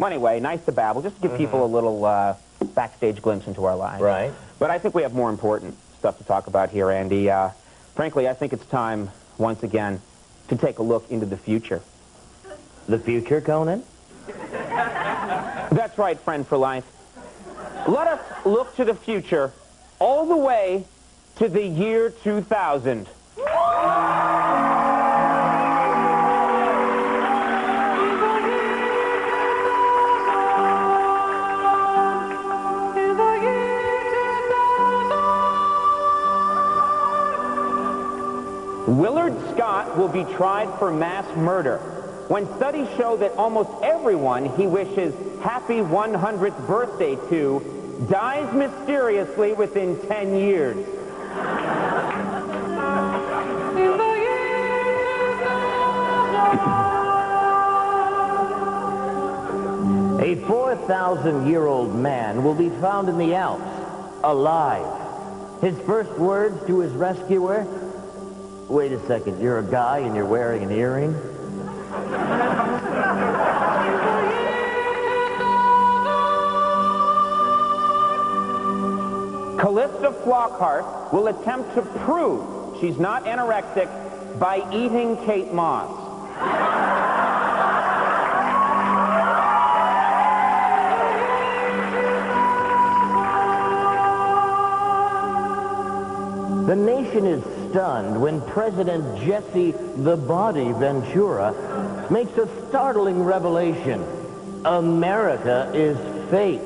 Well, anyway, nice to babble, just to give people a little uh, backstage glimpse into our lives. Right. But I think we have more important stuff to talk about here, Andy. Uh, frankly, I think it's time, once again, to take a look into the future. The future, Conan? That's right, friend for life. Let us look to the future all the way to the year 2000. Willard Scott will be tried for mass murder when studies show that almost everyone he wishes happy 100th birthday to dies mysteriously within 10 years. A 4,000-year-old man will be found in the Alps, alive. His first words to his rescuer, wait a second, you're a guy and you're wearing an earring? Calista Flockhart will attempt to prove she's not anorexic by eating Kate Moss. The nation is stunned when President Jesse the Body Ventura makes a startling revelation. America is fake.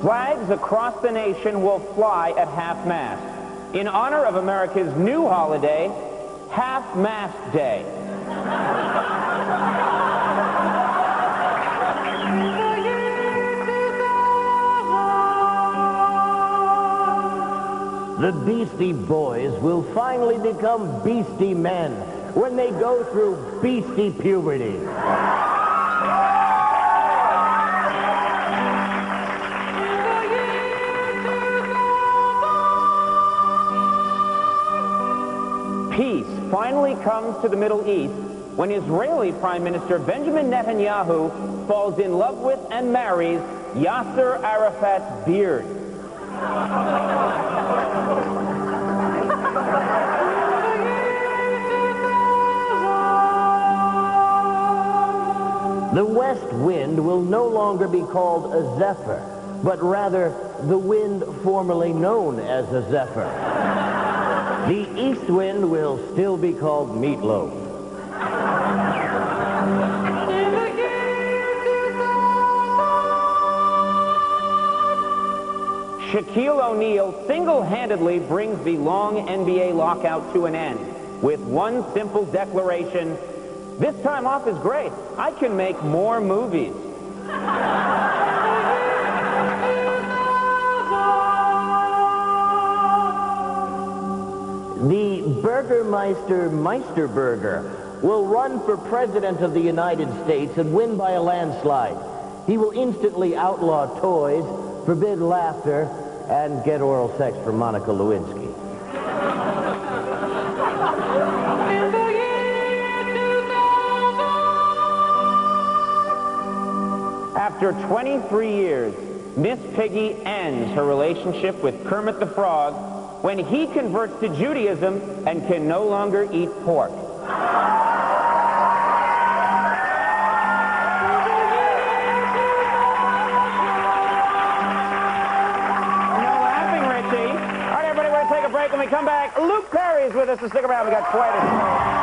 Flags across the nation will fly at half-mast in honor of America's new holiday, Half-Mast Day. The Beastie Boys will finally become Beastie Men when they go through Beastie puberty. Peace finally comes to the Middle East when Israeli Prime Minister Benjamin Netanyahu falls in love with and marries Yasser Arafat's beard. The west wind will no longer be called a zephyr, but rather the wind formerly known as a zephyr. The east wind will still be called meatloaf. Shaquille O'Neal single-handedly brings the long NBA lockout to an end with one simple declaration, this time off is great. I can make more movies. The Burgermeister Meisterburger will run for President of the United States and win by a landslide. He will instantly outlaw toys, forbid laughter, and get oral sex from Monica Lewinsky. After 23 years, Miss Piggy ends her relationship with Kermit the Frog when he converts to Judaism and can no longer eat pork. Come back, Luke Perry is with us, so stick around. We got quite a show.